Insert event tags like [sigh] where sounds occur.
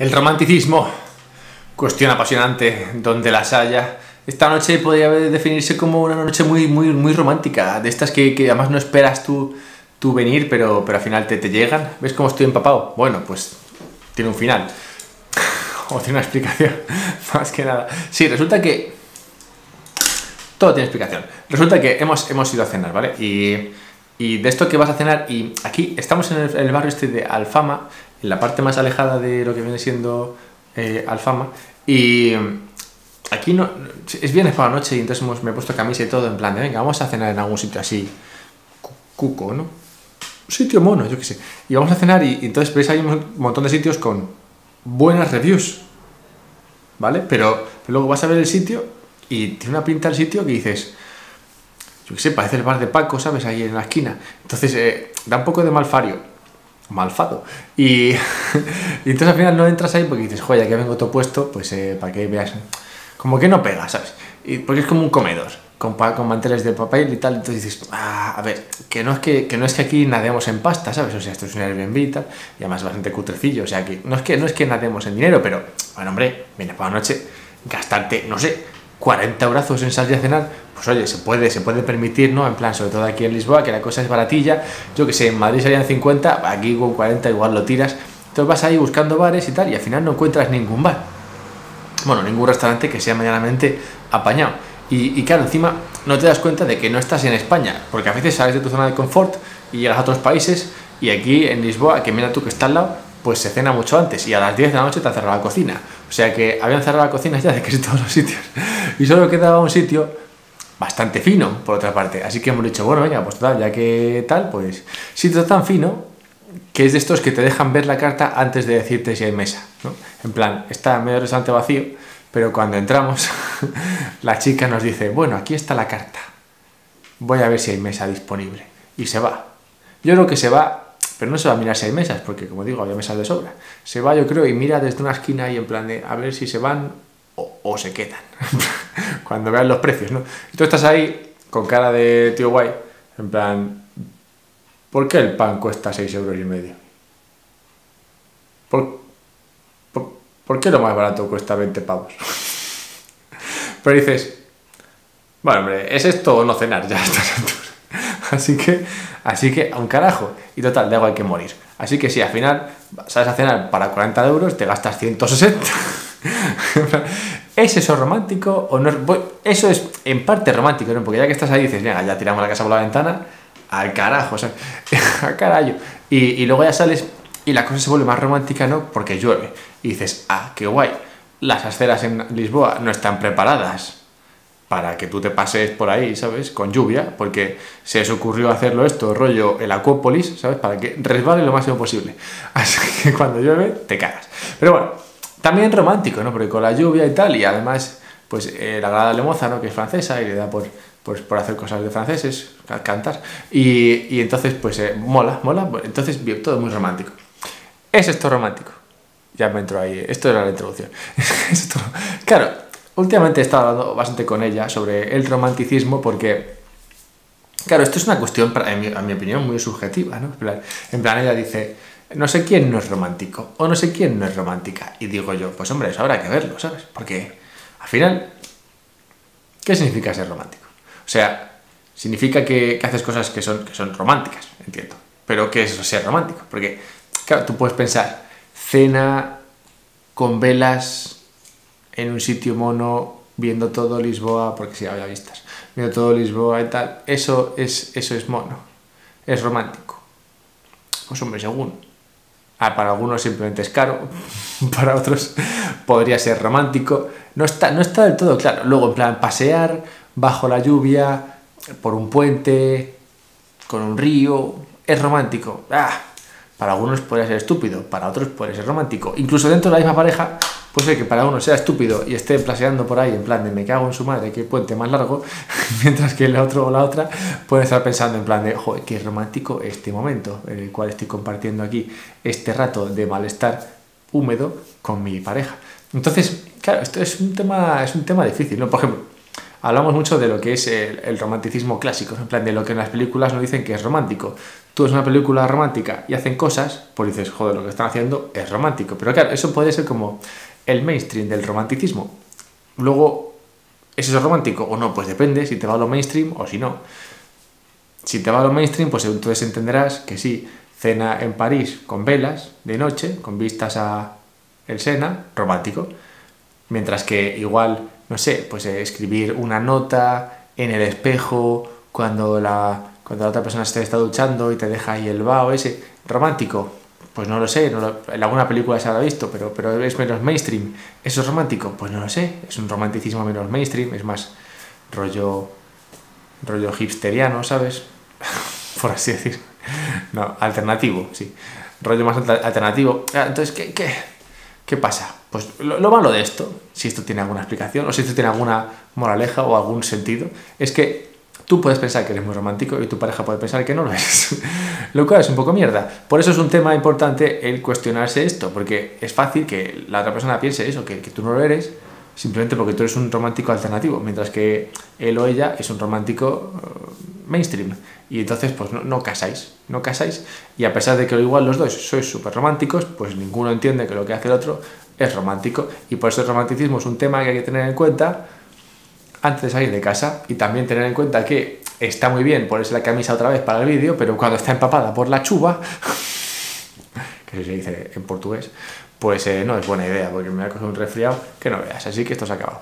El romanticismo, cuestión apasionante donde las haya. Esta noche podría definirse como una noche muy, muy, muy romántica, de estas que, además no esperas tú, tú venir, pero, pero al final te, te llegan. ¿Ves cómo estoy empapado? Bueno, pues tiene un final. [laughs] o tiene una explicación, [laughs] más que nada. Sí, resulta que... Todo tiene explicación. Resulta que hemos, hemos ido a cenar, ¿vale? Y, y de esto que vas a cenar, y aquí estamos en el barrio este de Alfama, en la parte más alejada de lo que viene siendo eh, Alfama. Y aquí no, es viernes por la noche y entonces me he puesto camisa y todo en plan de, venga, vamos a cenar en algún sitio así, cuco, ¿no? Sitio mono, yo qué sé. Y vamos a cenar y, entonces ves ahí un montón de sitios con buenas reviews, ¿vale? Pero, luego vas a ver el sitio y tiene una pinta el sitio que dices, yo qué parece el bar de Paco, ¿sabes? Ahí en la esquina. Entonces eh, da un poco de malfario malfado. Y, [laughs] y, entonces al final no entras ahí porque dices, joder, ya que vengo todo puesto, pues eh, para que veas. Como que no pega, ¿sabes? Y porque es como un comedor, con, con manteles de papel y tal. Entonces dices, ah, a ver, que no, es que, que no es que aquí nademos en pasta, ¿sabes? O sea, esto es un Airbnb y tal, y además bastante cutrecillo. O sea, que no es que, no es que nademos en dinero, pero, bueno, hombre, viene por la noche, gastarte, no sé, 40 brazos en salir a cenar, pues oye, se puede, se puede permitir, ¿no? En plan, sobre todo aquí en Lisboa, que la cosa es baratilla. Yo que sé, en Madrid salían 50, aquí con 40 igual lo tiras. Entonces vas ahí buscando bares y tal, y al final no encuentras ningún bar. Bueno, ningún restaurante que sea medianamente apañado. Y, y, claro, encima no te das cuenta de que no estás en España, porque a veces sales de tu zona de confort y llegas a otros países, y aquí en Lisboa, que mira tú que está al lado, pues se cena mucho antes y a las 10 de la noche te han cerrado la cocina. O sea que habían cerrado la cocina ya de casi todos los sitios. [laughs] Y solo quedaba un sitio bastante fino, por otra parte. Así que hemos dicho, bueno, venga, pues total, ya que tal, pues sitio tan fino que es de estos que te dejan ver la carta antes de decirte si hay mesa. ¿no? En plan, está medio restaurante vacío, pero cuando entramos, [laughs] la chica nos dice, bueno, aquí está la carta. Voy a ver si hay mesa disponible. Y se va. Yo creo que se va pero no se va a mirar si hay mesas, porque como digo, había mesas de sobra. Se va, yo creo, y mira desde una esquina y en plan de a ver si se van o, se quedan. [laughs] Cuando vean los precios, ¿no? Y tú estás ahí con cara de tío guay, en plan, ¿por qué el pan cuesta 6 euros y medio? ¿Por, por, qué lo más barato cuesta 20 pavos? [laughs] Pero dices, bueno, hombre, ¿es esto o no cenar ya [laughs] a estas? [laughs] Así que Así que, a un carajo. Y total, de agua hay que morir. Así que si al final sales a cenar para 40 euros, te gastas 160. [laughs] ¿Es eso romántico o no? Eso es en parte romántico, ¿no? Porque ya que estás ahí dices, venga, ya tiramos la casa por la ventana, al carajo, o sea, [laughs] al carajo. Y, y luego ya sales y la cosa se vuelve más romántica, ¿no? Porque llueve. Y dices, ah, qué guay. Las aceras en Lisboa no están preparadas para que tú te pases por ahí, ¿sabes? Con lluvia, porque se os ocurrió hacerlo esto, rollo el Acuópolis, ¿sabes? Para que resbale lo máximo posible. [laughs] Así que cuando llueve, te cagas. Pero bueno, también romántico, ¿no? Porque con la lluvia y tal, y además, pues eh, la grada Lemoza, ¿no? Que es francesa y le da por, pues, por hacer cosas de franceses, cantar. Y, y entonces, pues eh, mola, mola. Entonces, todo muy romántico. ¿Es esto romántico? Ya me entro ahí. Esto era la introducción. [laughs] claro últimamente he estado hablando bastante con ella sobre el romanticismo porque, claro, esto es una cuestión, en mi, a mi opinión, muy subjetiva, ¿no? En plan, ella dice, no sé quién no es romántico o no sé quién no es romántica. Y digo yo, pues hombre, eso habrá que verlo, ¿sabes? Porque al final, ¿qué significa ser romántico? O sea, significa que, haces cosas que son, que son románticas, entiendo. Pero ¿qué es eso, ser romántico? Porque, claro, tú puedes pensar, cena con velas en un sitio mono viendo todo Lisboa, porque si había vistas, viendo todo Lisboa y tal, eso es, eso es mono, es romántico. Pues hombre, según. Ah, para algunos simplemente es caro, [laughs] para otros podría ser romántico. No está, no está del todo claro. Luego, en plan, pasear bajo la lluvia, por un puente, con un río, es romántico. Ah, para algunos podría ser estúpido, para otros puede ser romántico. Incluso dentro de la misma pareja pues ser que para uno sea estúpido y esté plaseando por ahí en plan de me cago en su madre, qué puente más largo, [laughs] mientras que el otro o la otra puede estar pensando en plan de, joder, qué romántico este momento en el cual estoy compartiendo aquí este rato de malestar húmedo con mi pareja. Entonces, claro, esto es un tema, es un tema difícil, ¿no? Por ejemplo, hablamos mucho de lo que es el, romanticismo clásico, en plan de lo que en las películas nos dicen que es romántico. Tú ves una película romántica y hacen cosas, pues dices, joder, lo que están haciendo es romántico. Pero claro, eso puede ser como el mainstream del romanticismo. Luego, ¿es eso romántico o no? Pues depende si te va a lo mainstream o si no. Si te va a lo mainstream, pues entonces entenderás que sí, cena en París con velas de noche, con vistas a el Sena, romántico. Mientras que igual, no sé, pues escribir una nota en el espejo cuando la, cuando la otra persona se está duchando y te deja ahí el vaho ese, romántico. Pues no lo sé, en alguna película se habrá visto, pero, pero es menos mainstream. ¿Eso es romántico? Pues no lo sé, es un romanticismo menos mainstream, es más rollo, rollo hipsteriano, ¿sabes? [laughs] Por así decir. No, alternativo, sí. Rollo más alternativo. Ah, entonces, ¿qué, qué, qué pasa? Pues lo, malo de esto, si esto tiene alguna explicación o si esto tiene alguna moraleja o algún sentido, es que tú puedes pensar que eres muy romántico y tu pareja puede pensar que no lo es. [laughs] lo cual es un poco mierda. Por eso es un tema importante el cuestionarse esto, porque es fácil que la otra persona piense eso, que, que tú no lo eres, simplemente porque tú eres un romántico alternativo, mientras que él o ella es un romántico eh, mainstream. Y entonces, pues no, no, casáis, no casáis. Y a pesar de que igual los dos sois súper románticos, pues ninguno entiende que lo que hace el otro es romántico. Y por eso el romanticismo es un tema que hay que tener en cuenta antes de salir de casa. Y también tener en cuenta que está muy bien ponerse la camisa otra vez para el vídeo, pero cuando está empapada por la chuva, [laughs] que se dice en portugués, pues eh, no es buena idea, porque me voy a coger un resfriado que no veas. Así que esto se ha acabado.